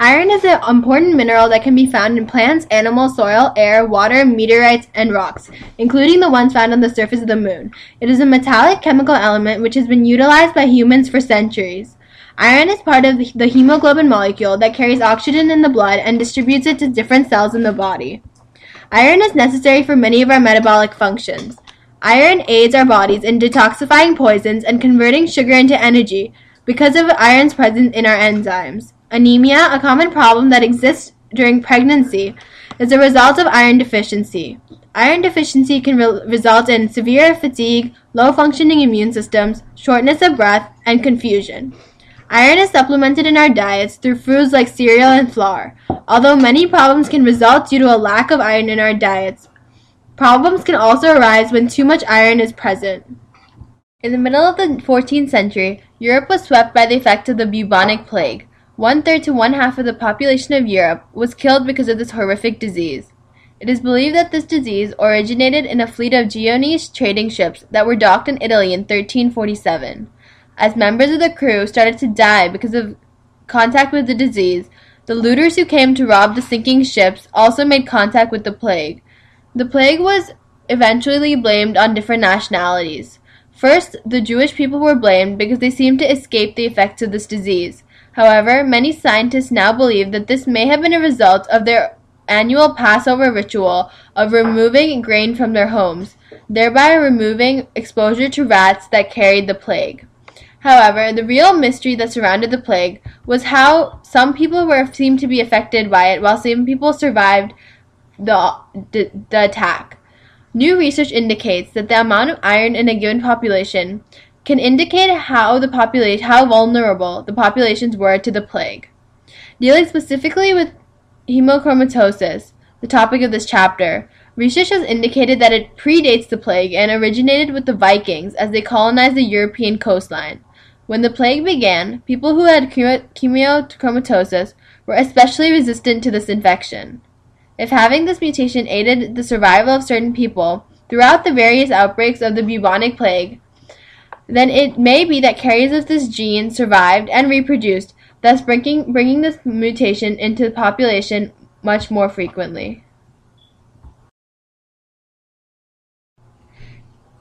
Iron is an important mineral that can be found in plants, animals, soil, air, water, meteorites, and rocks, including the ones found on the surface of the moon. It is a metallic chemical element which has been utilized by humans for centuries. Iron is part of the hemoglobin molecule that carries oxygen in the blood and distributes it to different cells in the body. Iron is necessary for many of our metabolic functions. Iron aids our bodies in detoxifying poisons and converting sugar into energy because of iron's presence in our enzymes. Anemia, a common problem that exists during pregnancy, is a result of iron deficiency. Iron deficiency can re- result in severe fatigue, low functioning immune systems, shortness of breath, and confusion. Iron is supplemented in our diets through foods like cereal and flour. Although many problems can result due to a lack of iron in our diets, problems can also arise when too much iron is present. In the middle of the 14th century, Europe was swept by the effects of the bubonic plague. One third to one half of the population of Europe was killed because of this horrific disease. It is believed that this disease originated in a fleet of Genoese trading ships that were docked in Italy in 1347. As members of the crew started to die because of contact with the disease, the looters who came to rob the sinking ships also made contact with the plague. The plague was eventually blamed on different nationalities. First, the Jewish people were blamed because they seemed to escape the effects of this disease. However, many scientists now believe that this may have been a result of their annual Passover ritual of removing grain from their homes, thereby removing exposure to rats that carried the plague. However, the real mystery that surrounded the plague was how some people were seemed to be affected by it, while some people survived the, the, the attack. New research indicates that the amount of iron in a given population can indicate how the population how vulnerable the populations were to the plague. Dealing specifically with hemochromatosis, the topic of this chapter, research has indicated that it predates the plague and originated with the Vikings as they colonized the European coastline. When the plague began, people who had hemochromatosis were especially resistant to this infection. If having this mutation aided the survival of certain people throughout the various outbreaks of the bubonic plague, then it may be that carriers of this gene survived and reproduced, thus bringing, bringing this mutation into the population much more frequently.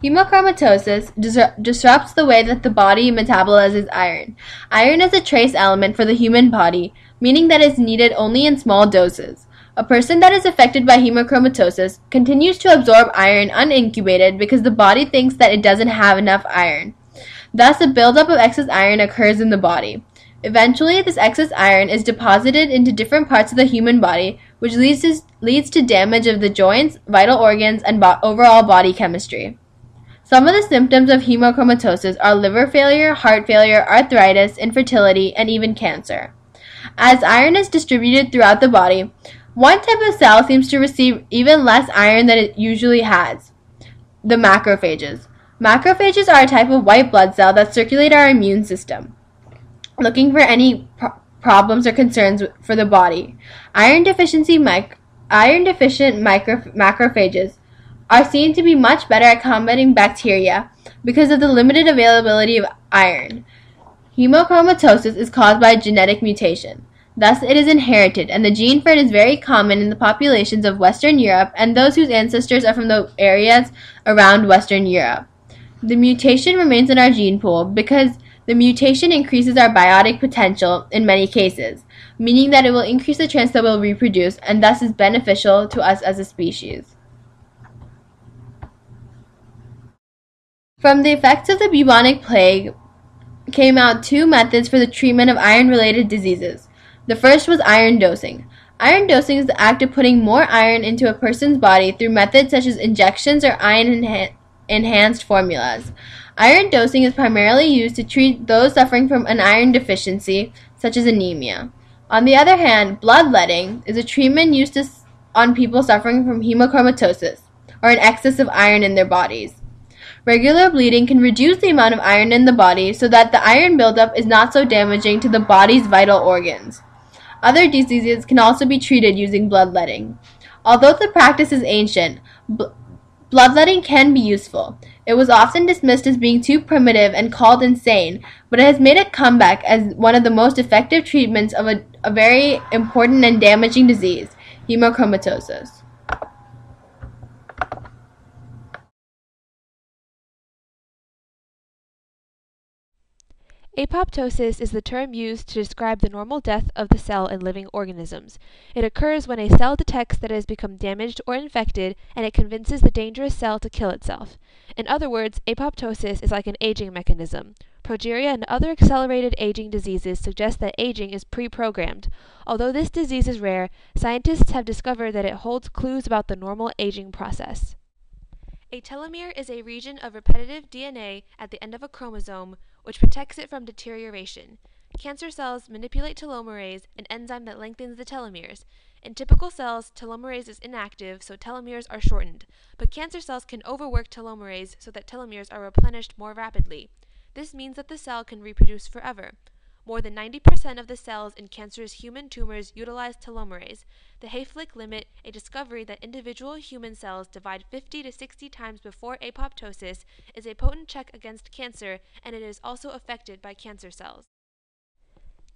Hemochromatosis disrupts the way that the body metabolizes iron. Iron is a trace element for the human body, meaning that it is needed only in small doses. A person that is affected by hemochromatosis continues to absorb iron unincubated because the body thinks that it doesn't have enough iron. Thus, a buildup of excess iron occurs in the body. Eventually, this excess iron is deposited into different parts of the human body, which leads to, leads to damage of the joints, vital organs, and bo- overall body chemistry. Some of the symptoms of hemochromatosis are liver failure, heart failure, arthritis, infertility, and even cancer. As iron is distributed throughout the body, one type of cell seems to receive even less iron than it usually has the macrophages. Macrophages are a type of white blood cell that circulate our immune system, looking for any pro- problems or concerns for the body. Iron deficiency iron deficient macrophages are seen to be much better at combating bacteria because of the limited availability of iron. Hemochromatosis is caused by a genetic mutation. Thus, it is inherited, and the gene for it is very common in the populations of Western Europe and those whose ancestors are from the areas around Western Europe. The mutation remains in our gene pool because the mutation increases our biotic potential in many cases, meaning that it will increase the chance that we'll reproduce and thus is beneficial to us as a species. From the effects of the bubonic plague came out two methods for the treatment of iron-related diseases. The first was iron dosing. Iron dosing is the act of putting more iron into a person's body through methods such as injections or iron enha- enhanced formulas. Iron dosing is primarily used to treat those suffering from an iron deficiency, such as anemia. On the other hand, bloodletting is a treatment used on people suffering from hemochromatosis, or an excess of iron in their bodies. Regular bleeding can reduce the amount of iron in the body so that the iron buildup is not so damaging to the body's vital organs. Other diseases can also be treated using bloodletting. Although the practice is ancient, bl- Bloodletting can be useful. It was often dismissed as being too primitive and called insane, but it has made a comeback as one of the most effective treatments of a, a very important and damaging disease, hemochromatosis. Apoptosis is the term used to describe the normal death of the cell in living organisms. It occurs when a cell detects that it has become damaged or infected and it convinces the dangerous cell to kill itself. In other words, apoptosis is like an aging mechanism. Progeria and other accelerated aging diseases suggest that aging is pre-programmed. Although this disease is rare, scientists have discovered that it holds clues about the normal aging process. A telomere is a region of repetitive DNA at the end of a chromosome which protects it from deterioration. Cancer cells manipulate telomerase, an enzyme that lengthens the telomeres. In typical cells, telomerase is inactive, so telomeres are shortened. But cancer cells can overwork telomerase so that telomeres are replenished more rapidly. This means that the cell can reproduce forever. More than 90% of the cells in cancerous human tumors utilize telomerase, the Hayflick limit, a discovery that individual human cells divide 50 to 60 times before apoptosis, is a potent check against cancer and it is also affected by cancer cells.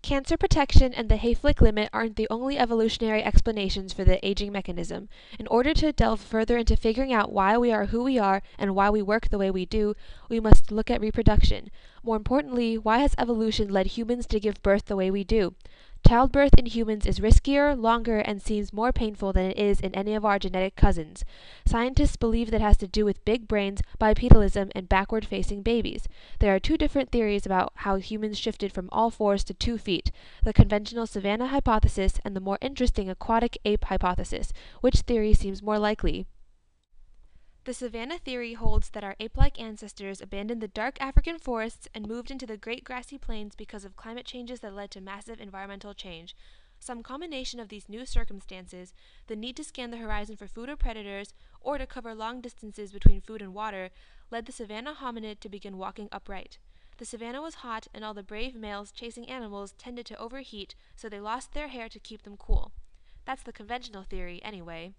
Cancer protection and the Hayflick limit aren't the only evolutionary explanations for the aging mechanism. In order to delve further into figuring out why we are who we are and why we work the way we do, we must look at reproduction. More importantly, why has evolution led humans to give birth the way we do? Childbirth in humans is riskier, longer, and seems more painful than it is in any of our genetic cousins. Scientists believe that has to do with big brains, bipedalism, and backward facing babies. There are two different theories about how humans shifted from all fours to two feet the conventional savanna hypothesis and the more interesting aquatic ape hypothesis. Which theory seems more likely? The savanna theory holds that our ape-like ancestors abandoned the dark African forests and moved into the great grassy plains because of climate changes that led to massive environmental change. Some combination of these new circumstances, the need to scan the horizon for food or predators, or to cover long distances between food and water, led the savanna hominid to begin walking upright. The savanna was hot, and all the brave males chasing animals tended to overheat, so they lost their hair to keep them cool. That's the conventional theory, anyway.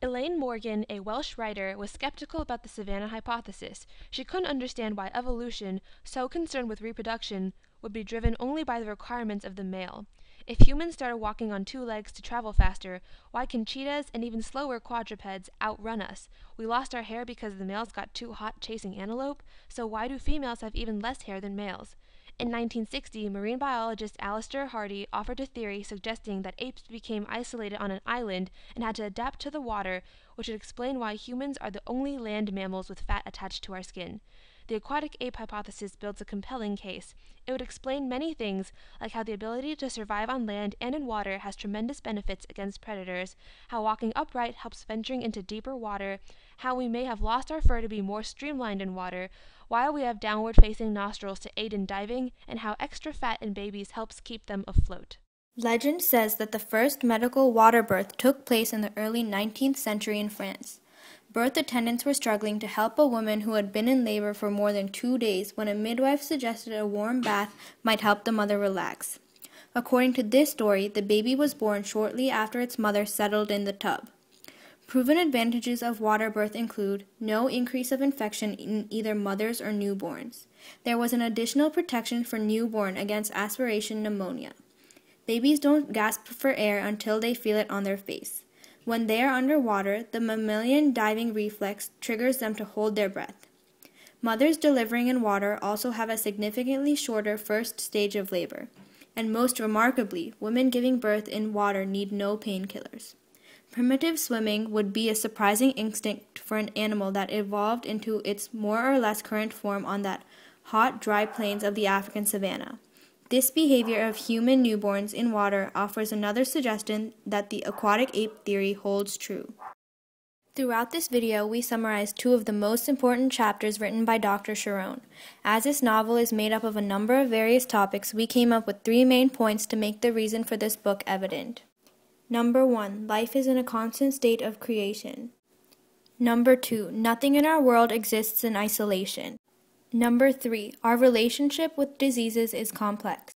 Elaine Morgan, a Welsh writer, was skeptical about the savannah hypothesis. She couldn't understand why evolution, so concerned with reproduction, would be driven only by the requirements of the male. If humans started walking on two legs to travel faster, why can cheetahs and even slower quadrupeds outrun us? We lost our hair because the males got too hot chasing antelope, so why do females have even less hair than males? In 1960, marine biologist Alister Hardy offered a theory suggesting that apes became isolated on an island and had to adapt to the water, which would explain why humans are the only land mammals with fat attached to our skin. The aquatic ape hypothesis builds a compelling case. It would explain many things, like how the ability to survive on land and in water has tremendous benefits against predators, how walking upright helps venturing into deeper water, how we may have lost our fur to be more streamlined in water, while we have downward facing nostrils to aid in diving, and how extra fat in babies helps keep them afloat. Legend says that the first medical water birth took place in the early 19th century in France. Birth attendants were struggling to help a woman who had been in labor for more than two days when a midwife suggested a warm bath might help the mother relax. According to this story, the baby was born shortly after its mother settled in the tub. Proven advantages of water birth include no increase of infection in either mothers or newborns. There was an additional protection for newborn against aspiration pneumonia. Babies don't gasp for air until they feel it on their face. When they are underwater, the mammalian diving reflex triggers them to hold their breath. Mothers delivering in water also have a significantly shorter first stage of labor. And most remarkably, women giving birth in water need no painkillers. Primitive swimming would be a surprising instinct for an animal that evolved into its more or less current form on that hot, dry plains of the African savanna. This behavior of human newborns in water offers another suggestion that the aquatic ape theory holds true. Throughout this video, we summarize two of the most important chapters written by Dr. Sharon. As this novel is made up of a number of various topics, we came up with three main points to make the reason for this book evident. Number one, life is in a constant state of creation. Number two, nothing in our world exists in isolation. Number three, our relationship with diseases is complex.